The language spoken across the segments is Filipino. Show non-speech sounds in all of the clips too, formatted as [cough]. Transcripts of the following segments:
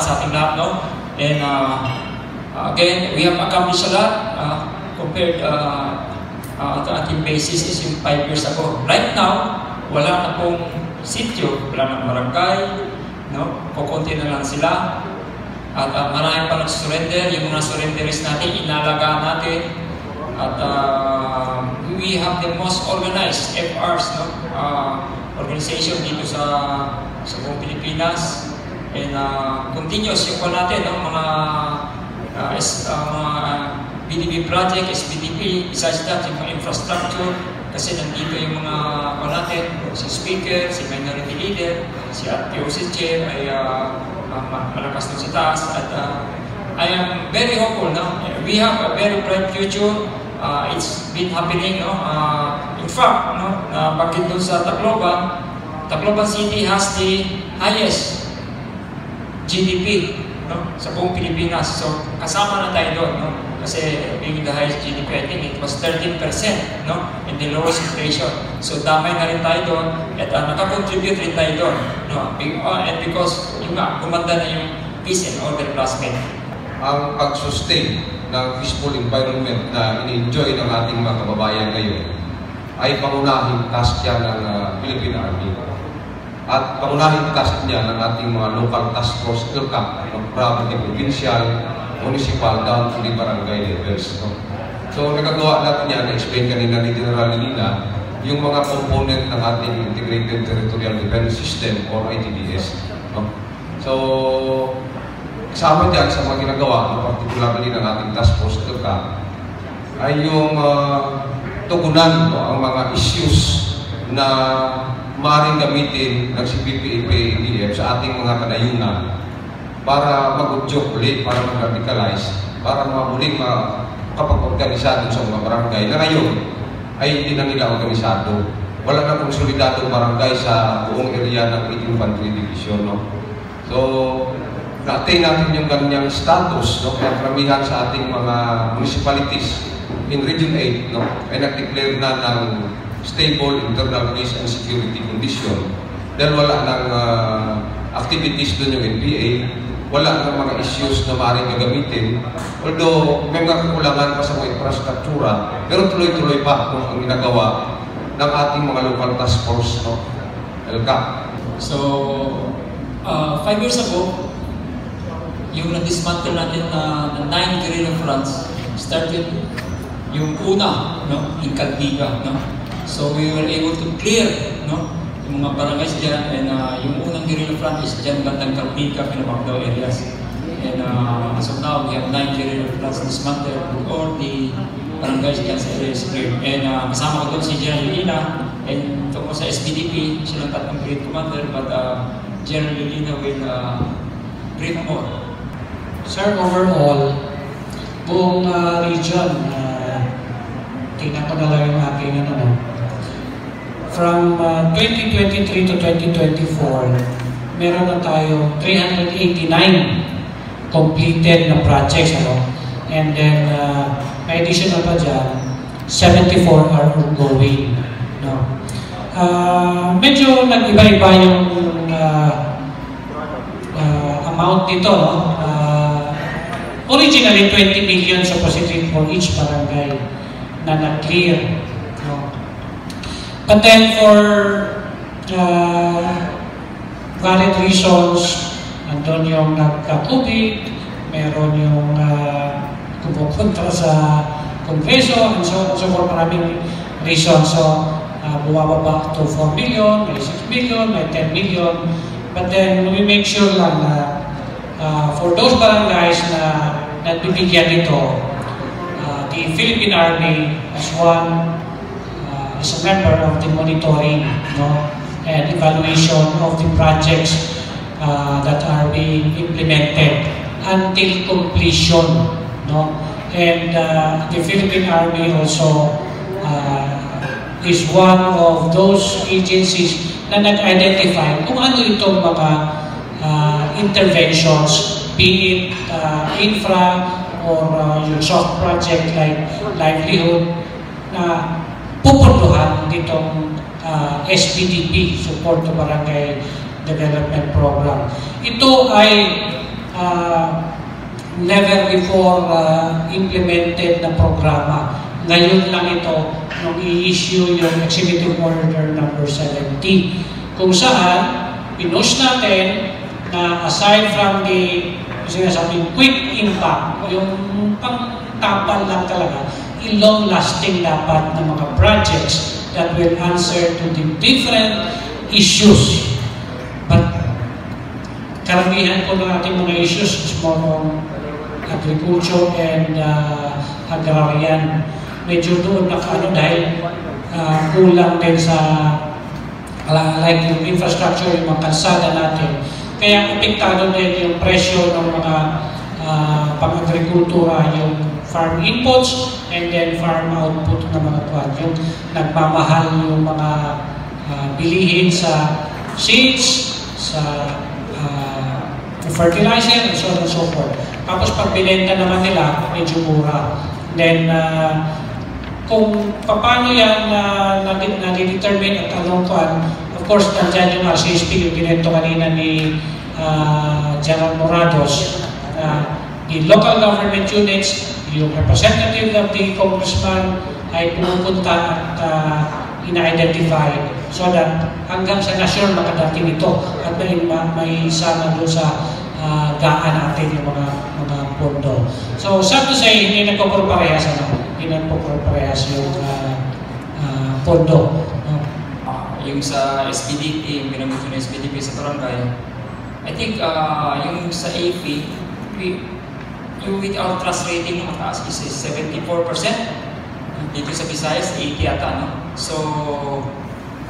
sa ating lahat, no? And uh, again, we have accomplished a lot uh, compared uh, uh, to ating basis is yung 5 years ago. Right now, wala na pong sityo, wala na barangay, no? Kukunti na lang sila. At uh, marami pa nag-surrender, yung mga surrenderies natin, inalagaan natin. At uh, we have the most organized FRs, no? Uh, organization dito sa sa buong Pilipinas. And uh, continuous yung pa natin, no? mga uh, uh, mga BDB project, SBDP, besides that, yung infrastructure, kasi nandito yung mga pa natin, si speaker, si minority leader, si RTOC chair, ay uh, uh, malakas na sa taas. At uh, I am very hopeful, no? We have a very bright future. Uh, it's been happening, no? Uh, in fact, no? Uh, bakit doon sa Tacloban, Tacloban City has the highest GDP no? sa buong Pilipinas. So, kasama na tayo doon. No? Kasi being the highest GDP, I think it was 13% no? in the lowest inflation. So, damay na rin tayo doon at uh, nakakontribute rin tayo doon. No? Uh, and because, yung nga, gumanda na yung peace and order plasmid. Ang pag-sustain ng peaceful environment na in-enjoy ng ating mga kababayan ngayon ay pangunahing task yan ng uh, Philippine Army. At pangunahing task niya ng ating mga local task force LCAP, from the provincial, municipal, down to the barangay levels. No? So nagagawa natin yan, na-explain kanina ni General Lina, yung mga component ng ating Integrated Territorial Defense System or ITDS. No? So, kasama dyan sa mga ginagawa, particularly ng ating task force LCAP, ay yung uh, tugunan no, ang mga issues na maaaring gamitin ng CPP-APADF sa ating mga kanayunan para mag-udyok ulit, para mag-radicalize, para mamuling makapag-organisado sa mga barangay na ngayon ay hindi na nila organisado. Wala na konsolidadong barangay sa buong area ng 18 Infantry Division. No? So, na-attain natin yung ganyang status, no? kaya karamihan sa ating mga municipalities in Region 8 no? ay nag-declare na ng stable internal peace and security condition dahil wala ng uh, activities doon yung NPA, wala ng mga issues na maaaring gagamitin. Although may mga kakulangan pa sa mga infrastruktura, pero tuloy-tuloy pa no, ang ginagawa ng ating mga local task force, no? LCAP. So, uh, five years ago, yung na-dismantle natin na, na nine guerrilla fronts started yung una, no, in Caldiga, no? So we were able to clear, no, yung mga barangays dyan and uh, yung unang guerrilla front is dyan bandang Caldiga, Pinabagdao areas. And uh, as of now, we have nine guerrilla fronts dismantled all the barangays dyan sa areas cleared. And uh, kasama ko doon si General Lina and tungkol sa SPDP, silang tatlong grade commander, but uh, General Lina will uh, brief more. Sir, overall, buong uh, region, uh, tingnan ko na lang yung aking ano, no? from uh, 2023 to 2024, meron na tayo 389 completed na projects, ano? And then, uh, may additional pa dyan, 74 are ongoing, no? Uh, medyo nag-iba-iba yung uh, uh, amount dito, no? Uh, originally, 20 million supposedly for each barangay na na-clear. No? But then for uh, valid reasons, nandun yung nagka-COVID, meron yung uh, kumukontra sa Kongreso, and so so forth, maraming reasons. So, uh, bumababa to 4 million, may 6 million, may 10 million. But then, we make sure lang na uh, for those barangays na nagbibigyan nito, uh, the Philippine Army as one, uh, as a member of the monitoring no, and evaluation of the projects uh, that are being implemented until completion. No? And uh, the Philippine Army also uh, is one of those agencies na nag-identify kung ano itong mga uh, interventions, be it uh, infra or uh, yung soft project like livelihood na pupunduhan ditong uh, SPDP, Support to Barangay Development Program. Ito ay uh, never before uh, implemented na programa. Ngayon lang ito nung i-issue yung Executive Order number 70 kung saan pinush natin na aside from the sinasabing quick impact, yung pang-tapal lang talaga, long-lasting dapat ng mga projects that will answer to the different issues. But karamihan po ng ating mga issues is more on agriculture and uh, agrarian. Medyo doon nakaano dahil uh, kulang din sa like yung infrastructure, yung mga kalsada natin. Kaya apektado din yung presyo ng mga uh, pang-agrikultura, yung farm inputs and then farm output ng mga kwan. Yung nagmamahal yung mga uh, bilihin sa seeds, sa uh, fertilizer, and so on and so forth. Tapos pag binenta naman nila, medyo mura. Then, uh, kung paano yan uh, nade-determine at anong kwan, course, nandyan yung RCSP, yung ginento kanina ni uh, General Morados, uh, the local government units, yung representative of the congressman ay pumupunta at uh, ina-identify so that hanggang sa national makadating ito at may, may sama doon sa uh, gaan natin yung mga mga pondo. So, sad to say, hindi nagpo-parehas ano? Hindi nagpo-parehas yung uh, uh, pondo. Yung sa SPDP, yung ginamit yung SPDP sa barangay, I think uh, yung sa AP, we, yung with our trust rating mataas is 74%. Dito sa Visayas, 80 yata, no? So,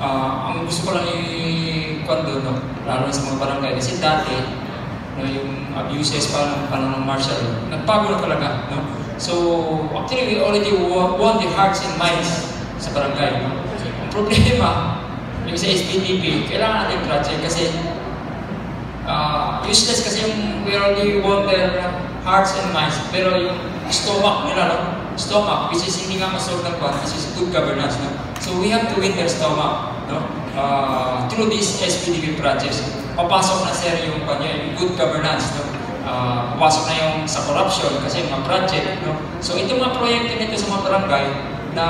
uh, ang gusto ko lang i-condo, no? lalo na sa mga barangay, kasi dati, no, yung abuses pa ng panahon ng martial, nagpago na talaga. No? So, actually, we already won the hearts and minds sa barangay. No? Ang problema, yung sa SPTP, kailangan natin project kasi uh, useless kasi yung we already won their hearts and minds, pero yung stomach nila, no? stomach, which is hindi nga masolve ng kwan, which is good governance. No? So we have to win their stomach no? uh, through these SPDB projects. Papasok na sir yung kanya, yung good governance. No? Uh, papasok na yung sa corruption kasi mga project. No? So itong mga proyekto nito sa mga barangay na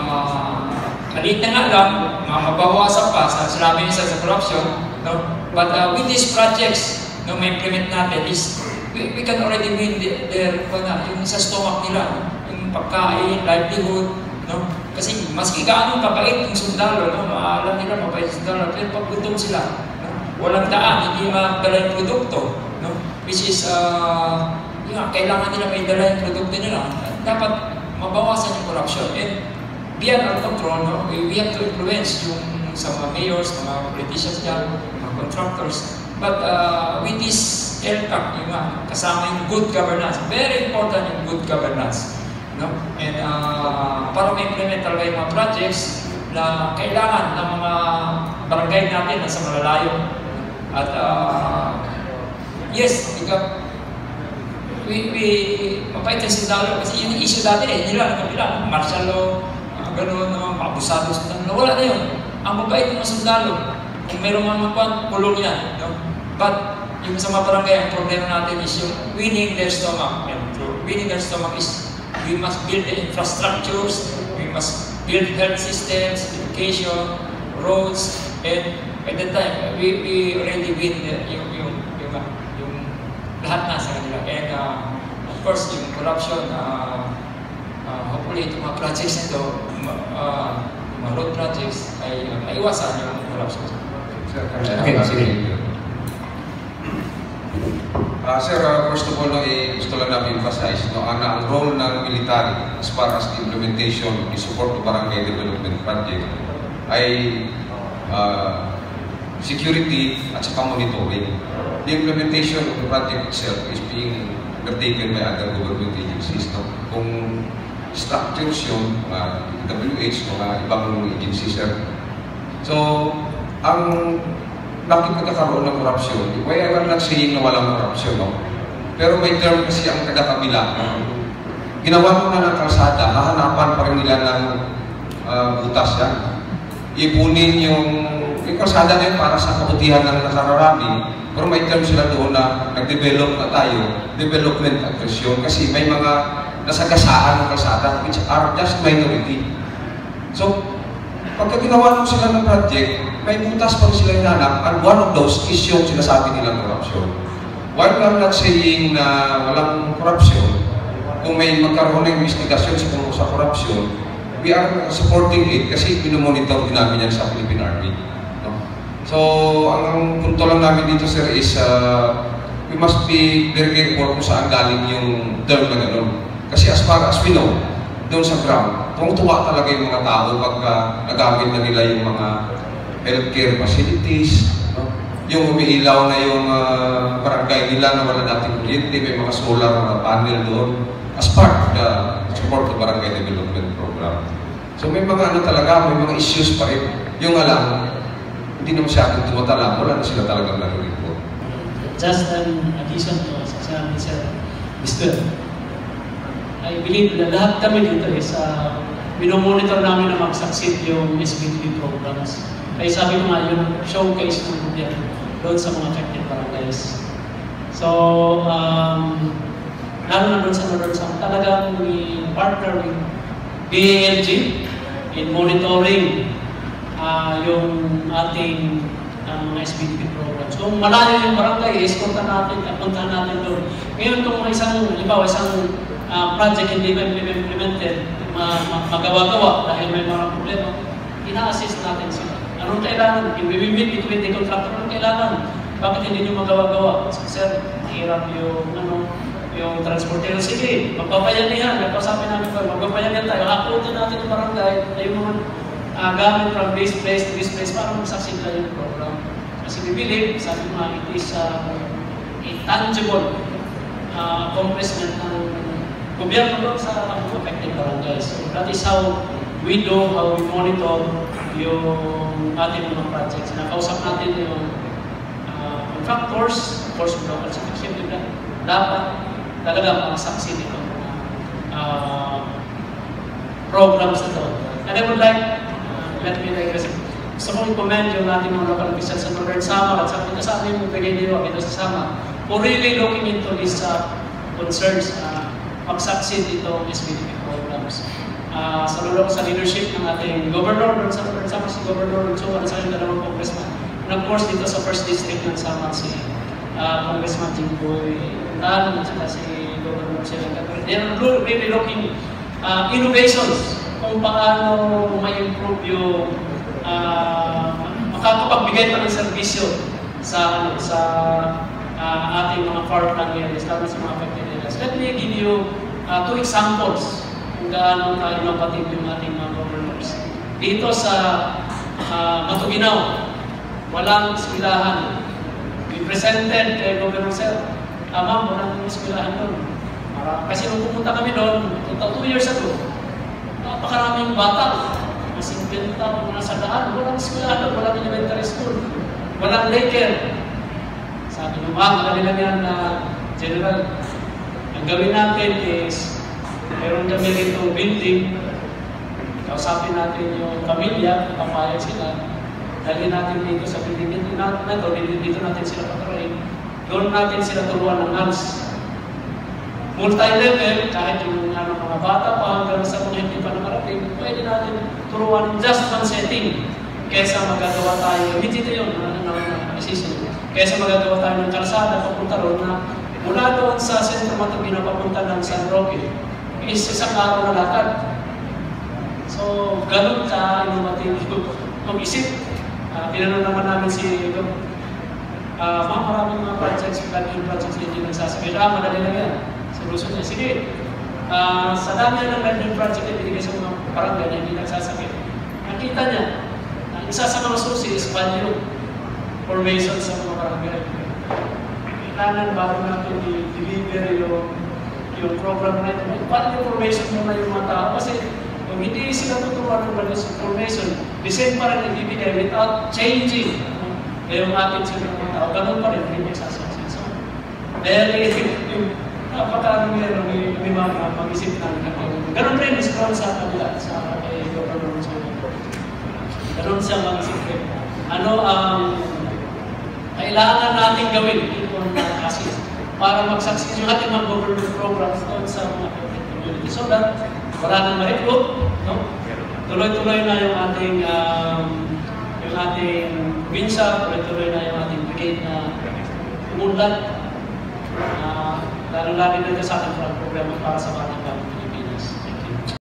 uh, maliit na nga lang, mga mabawasan pa sa sinabi sa corruption. No? But uh, with these projects, no, may implement natin is we, we can already win the, their, na, yung sa stomach nila, yung pagkain, livelihood, no? Kasi maski gaano kapait yung sundalo, no? Maalam nila mabait yung sundalo, pero pag gutom sila, no? walang daan, hindi magdala yung produkto, no? Which is, uh, yun, kailangan nila may dala yung produkto nila. Dapat mabawasan yung corruption. And beyond our control, no? we, we have to influence yung sa mga mayors, mga politicians dyan, mga contractors. But uh, with this LCAP, yung uh, kasama yung good governance. Very important yung good governance. No? And uh, para ma-implement talaga yung mga projects na kailangan ng mga barangay natin na sa malalayo. At uh, yes, ikaw, we, we, mapait ang sundalo kasi yun yung issue dati eh, nila, ang kabila, martial law, gano'n, uh, abusado sundalo, wala na yun. Ang mabait ng sundalo, kung meron mga mga kulong yan. No? But yung sa mga barangay, ang problema natin is yung winning their stomach. And winning their stomach is we must build the infrastructures, we must build health systems, education, roads, and by the time, we, we already win the, yung, yung, yung, yung lahat na sa kanila. And uh, of course, yung corruption, uh, itong mga projects nito, uh, mga road projects, ay uh, maiwasan yung corruption. Okay, sige. Uh, sir, uh, first of all, no, eh, gusto lang namin emphasize no, ang, ang role ng military as far as the implementation, the support to barangay development project ay uh, security at saka monitoring. The implementation of the project itself is being undertaken by other government agencies. No? Kung structures yung mga WH, mga ibang agencies, sir. So, ang bakit nagkakaroon ng korupsyon? Why I'm not saying na walang korupsyon, no? Pero may term kasi ang taga-kabila. Ginawa mo na ng kalsada, hahanapan pa rin nila ng uh, butas yan. Ipunin yung, yung kalsada na yun para sa kabutihan ng nakararami, Pero may term sila doon na nag-develop na tayo, development aggression, kasi may mga nasagasaan ng kalsada which are just minority. So, pagka ginawa mo sila ng project, may butas pa sila hinanap, and one of those is yung sinasabi nilang corruption. While I'm not saying na walang corruption, kung may magkaroon ng investigasyon sa sa corruption, we are supporting it kasi pinomonitor din namin yan sa Philippine Army. No? So, ang punto lang namin dito, sir, is uh, we must be very careful kung saan galing yung term na gano'n. Kasi as far as we know, doon sa ground, tuwang-tuwa talaga yung mga tao pagka nagamit na nila yung mga healthcare facilities, no? yung umiilaw na yung uh, barangay nila na wala nating kuryente, may mga solar uh, panel doon as part of the support of barangay development program. So may mga ano talaga, may mga issues pa rin. Yung alam, hindi na masyadong tumatala, wala na sila talagang nare-report. Just an addition to ni Sir Mr. I believe na lahat kami dito is uh, minomonitor namin na mag-succeed yung SBTV programs. Kaya sabi ko nga, yung showcase ng gobyerno doon sa mga affected barangays. So, um, lalo na doon sa Northern Samar, talagang we partner with DALG in monitoring uh, yung ating uh, mga SBTV programs. So, malayo yung barangay, escortan natin, puntahan natin doon. Ngayon, kung isang, halimbawa, isang uh, project hindi ba implemented, ma ma magawa-gawa dahil may mga problema, ina-assist natin sila. Anong kailangan? I-meet between the contractor, anong kailangan? Bakit hindi nyo magawa-gawa? Sir, mahirap yung, ano, yung transporter. Sige, magpapayanihan. Nagpasapin namin ko, magpapayanihan tayo. Upload natin yung barangay na yung mga uh, gamit from this place to this place para magsaksin tayo yung program. Kasi we believe, sabi mo nga, it is uh, a tangible uh, accomplishment ng gobyerno doon sa affected barangays. So that is how we do, how we monitor yung ating mga projects. Nakausap natin yung uh, contractors, of course, yung local executive na dapat talaga makasucceed itong uh, programs na ito. And I would like, uh, let me like, gusto kong i-commend yung ating mga local officials sa Northern Samar at sa mga kasama yung bigay nila dito sa Samar for really looking into these uh, concerns uh, mag-succeed itong SBDP programs. Uh, sa lalo sa leadership ng ating governor, doon sa Samar, si Governor Lunso, at sa kanyang dalawang congressman. And of course, dito sa first district ng Samar, si uh, Congressman Jimboy Tano, at saka si Governor Sierra They are really looking uh, innovations kung paano may improve yung uh, makakapagbigay pa ng serbisyo sa ano, sa uh, ating mga far flung areas, lalo sa mga affected areas. Let me give you uh, two examples kung gaano ka-innovative yung ating mga governors. Dito sa uh, Matuginaw, walang eskwelahan. We presented kay Governor Sir, ah, ma'am, walang eskwelahan doon. Kasi nung pumunta kami doon, two years ago, napakaraming bata. Mas 50 mga sa daan, walang eskwelahan, walang elementary school, walang daycare. Sabi ng ma'am, madali lang yan na general. Ang gawin natin is, meron kami rito building, kausapin natin yung pamilya, papayag sila, dali natin dito sa building dito na, na to, dito, natin sila paturain. Doon natin sila turuan ng hands multi-level, kahit yung ano, mga bata pa hanggang sa mga hindi pa nakarating, pwede natin turuan just one setting kaysa magagawa tayo, hindi dito yun, ano, ano, ano, kaysa magagawa tayo ng kalsada papunta roon na mula doon sa sentro Matubina papunta ng San Roque is isang araw na lakad. So, ganun ka innovative [laughs] mag-isip. Uh, tinanong naman namin si uh, ma'am, maraming mga projects, planning projects na hindi nagsasabi. Ah, madali lang yan solusyon niya. Sige, uh, sa dami ng landing project na binigay sa mga barangay na hindi nagsasakit, nakita niya, ang isa sa mga susi is value formation sa mga barangay. Kailangan bago natin i-deliver yung, yung program na ito, value formation muna yung mga tao kasi kung hindi sila tuturuan ng value formation, the same pa rin ibibigay without changing yung attitude ng mga tao. Ganun pa rin, hindi magsasakit. So, very, yung napaka meron may, may mga mag-isip ng ganun. Ganun rin is sa kabila, sa kay Governor Ganun siya mag-isip rin. Ano ang um, kailangan natin gawin na kasi para mag-succeed yung ating mga government programs doon sa mga community so that wala nang ma-recruit, no? Tuloy-tuloy na yung ating um, yung ating probinsya, tuloy-tuloy na yung ating brigade na umunlad na lalo-lalo na sa ating programa para sa mga